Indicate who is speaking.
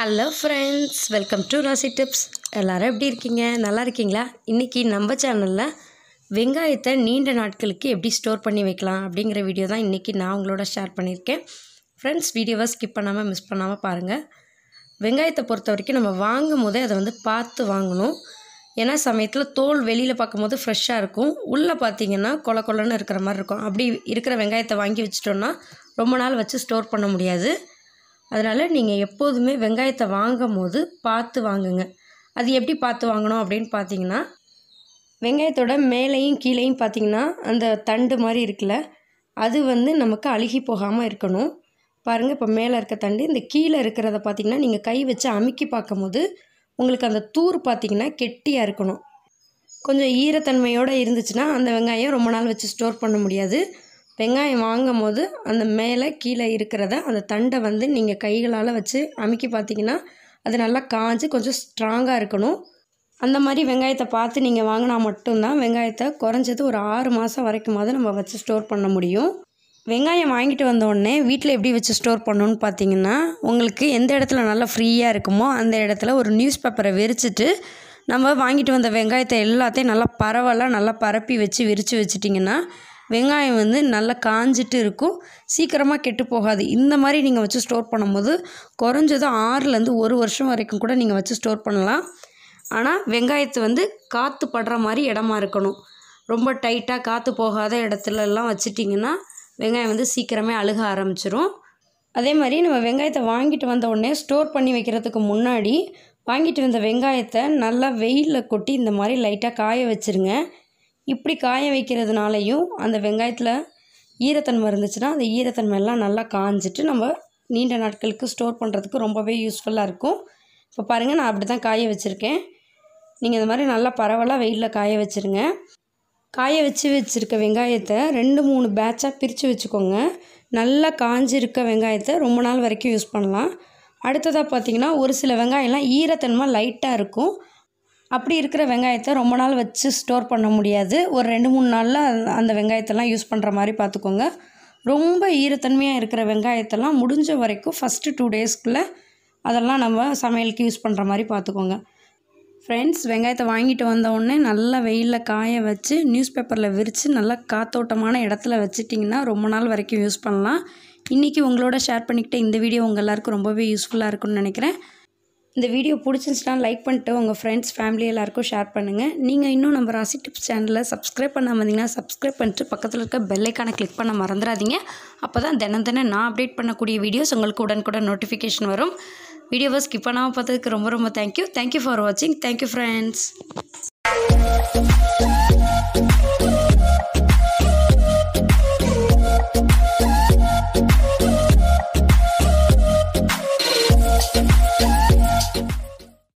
Speaker 1: hello friends welcome to Rasi tips எல்லோரும் எப்படி இருக்கீங்க நல்லா இருக்கீங்களா இன்றைக்கி நம்ம சேனலில் வெங்காயத்தை நீண்ட நாட்களுக்கு எப்படி ஸ்டோர் பண்ணி வைக்கலாம் அப்படிங்கிற வீடியோ தான் இன்றைக்கி நான் உங்களோட ஷேர் பண்ணியிருக்கேன் ஃப்ரெண்ட்ஸ் வீடியோவை ஸ்கிப் பண்ணாமல் மிஸ் பண்ணாமல் பாருங்கள் வெங்காயத்தை பொறுத்த வரைக்கும் நம்ம வாங்கும் போதே அதை வந்து பார்த்து வாங்கணும் ஏன்னா சமயத்தில் தோல் வெளியில் பார்க்கும்போது ஃப்ரெஷ்ஷாக இருக்கும் உள்ளே பார்த்தீங்கன்னா கொல கொலன்னு இருக்கிற மாதிரி இருக்கும் அப்படி இருக்கிற வெங்காயத்தை வாங்கி வச்சிட்டோன்னா ரொம்ப நாள் வச்சு ஸ்டோர் பண்ண முடியாது அதனால் நீங்கள் எப்போதுமே வெங்காயத்தை வாங்கும் போது பார்த்து வாங்குங்க அது எப்படி பார்த்து வாங்கணும் அப்படின்னு பார்த்தீங்கன்னா வெங்காயத்தோட மேலேயும் கீழேயும் பார்த்திங்கன்னா அந்த தண்டு மாதிரி இருக்குல்ல அது வந்து நமக்கு அழுகி போகாமல் இருக்கணும் பாருங்கள் இப்போ மேலே இருக்க தண்டு இந்த கீழே இருக்கிறத பார்த்திங்கன்னா நீங்கள் கை வச்சு அமுக்கி பார்க்கும்போது உங்களுக்கு அந்த தூர் பார்த்திங்கன்னா கெட்டியாக இருக்கணும் கொஞ்சம் ஈரத்தன்மையோடு இருந்துச்சுன்னா அந்த வெங்காயம் ரொம்ப நாள் வச்சு ஸ்டோர் பண்ண முடியாது வெங்காயம் வாங்கும் போது அந்த மேலே கீழே இருக்கிறத அந்த தண்டை வந்து நீங்கள் கைகளால் வச்சு அமுக்கி பார்த்தீங்கன்னா அது நல்லா காஞ்சு கொஞ்சம் ஸ்ட்ராங்காக இருக்கணும் அந்த மாதிரி வெங்காயத்தை பார்த்து நீங்கள் வாங்கினா மட்டும்தான் வெங்காயத்தை குறைஞ்சது ஒரு ஆறு மாதம் வரைக்குமாவது நம்ம வச்சு ஸ்டோர் பண்ண முடியும் வெங்காயம் வாங்கிட்டு வந்தோடனே வீட்டில் எப்படி வச்சு ஸ்டோர் பண்ணணுன்னு பார்த்தீங்கன்னா உங்களுக்கு எந்த இடத்துல நல்லா ஃப்ரீயாக இருக்குமோ அந்த இடத்துல ஒரு நியூஸ் பேப்பரை விரிச்சிட்டு நம்ம வாங்கிட்டு வந்த வெங்காயத்தை எல்லாத்தையும் நல்லா பரவலாக நல்லா பரப்பி வச்சு விரித்து வச்சுட்டிங்கன்னா வெங்காயம் வந்து நல்லா காஞ்சிட்டு இருக்கும் சீக்கிரமாக கெட்டு போகாது இந்த மாதிரி நீங்கள் வச்சு ஸ்டோர் பண்ணும்போது குறைஞ்சது ஆறுலேருந்து ஒரு வருஷம் வரைக்கும் கூட நீங்கள் வச்சு ஸ்டோர் பண்ணலாம் ஆனால் வெங்காயத்தை வந்து காற்று படுற மாதிரி இடமா இருக்கணும் ரொம்ப டைட்டாக காற்று போகாத இடத்துலலாம் வச்சிட்டிங்கன்னா வெங்காயம் வந்து சீக்கிரமே அழுக ஆரம்பிச்சிரும் அதே மாதிரி நம்ம வெங்காயத்தை வாங்கிட்டு வந்த உடனே ஸ்டோர் பண்ணி வைக்கிறதுக்கு முன்னாடி வாங்கிட்டு வந்த வெங்காயத்தை நல்லா வெயிலில் கொட்டி இந்த மாதிரி லைட்டாக காய வச்சுருங்க இப்படி காய வைக்கிறதுனாலையும் அந்த வெங்காயத்தில் ஈரத்தன்மை இருந்துச்சுன்னா அந்த ஈரத்தன்மை எல்லாம் நல்லா காஞ்சிட்டு நம்ம நீண்ட நாட்களுக்கு ஸ்டோர் பண்ணுறதுக்கு ரொம்பவே யூஸ்ஃபுல்லாக இருக்கும் இப்போ பாருங்கள் நான் அப்படி தான் காய வச்சுருக்கேன் நீங்கள் இந்த மாதிரி நல்லா பரவலாக வெயிலில் காய வச்சுருங்க காய வச்சு வச்சுருக்க வெங்காயத்தை ரெண்டு மூணு பேட்சாக பிரித்து வச்சுக்கோங்க நல்லா காஞ்சிருக்க வெங்காயத்தை ரொம்ப நாள் வரைக்கும் யூஸ் பண்ணலாம் அடுத்ததாக பார்த்திங்கன்னா ஒரு சில வெங்காயம்லாம் ஈரத்தன்மை லைட்டாக இருக்கும் அப்படி இருக்கிற வெங்காயத்தை ரொம்ப நாள் வச்சு ஸ்டோர் பண்ண முடியாது ஒரு ரெண்டு மூணு நாளில் அந்த வெங்காயத்தெல்லாம் யூஸ் பண்ணுற மாதிரி பார்த்துக்கோங்க ரொம்ப ஈரத்தன்மையாக இருக்கிற வெங்காயத்தெல்லாம் முடிஞ்ச வரைக்கும் ஃபஸ்ட்டு டூ டேஸ்க்குள்ளே அதெல்லாம் நம்ம சமையலுக்கு யூஸ் பண்ணுற மாதிரி பார்த்துக்கோங்க ஃப்ரெண்ட்ஸ் வெங்காயத்தை வாங்கிட்டு வந்தவுடனே நல்லா வெயிலில் காய வச்சு நியூஸ் பேப்பரில் விரித்து நல்லா காத்தோட்டமான இடத்துல வச்சுட்டிங்கன்னா ரொம்ப நாள் வரைக்கும் யூஸ் பண்ணலாம் இன்றைக்கி உங்களோட ஷேர் பண்ணிக்கிட்ட இந்த வீடியோ உங்கள் எல்லாருக்கும் ரொம்பவே யூஸ்ஃபுல்லாக இருக்குன்னு நினைக்கிறேன் இந்த வீடியோ பிடிச்சிருந்துச்சுன்னா லைக் பண்ணிட்டு உங்கள் ஃப்ரெண்ட்ஸ் ஃபேமிலி எல்லாருக்கும் ஷேர் பண்ணுங்கள் நீங்கள் இன்னும் நம்ம ராசி டிப்ஸ் சேனலில் சப்ஸ்கிரைப் பண்ண வந்தீங்கன்னா சப்ஸ்கிரைப் பண்ணிட்டு பக்கத்தில் இருக்க பெல்லைக்கான கிளிக் பண்ண மறந்துடாதீங்க அப்போ தான் தினம் தினம் நான் அப்டேட் பண்ணக்கூடிய வீடியோஸ் உங்களுக்கு உடனுக்குடன் நோட்டிஃபிகேஷன் வரும் வீடியோவை ஸ்கிப் பண்ணாமல் பார்த்ததுக்கு ரொம்ப ரொம்ப தேங்க்யூ தேங்க்யூ ஃபார் வாட்சிங் தேங்க்யூ ஃப்ரெண்ட்ஸ்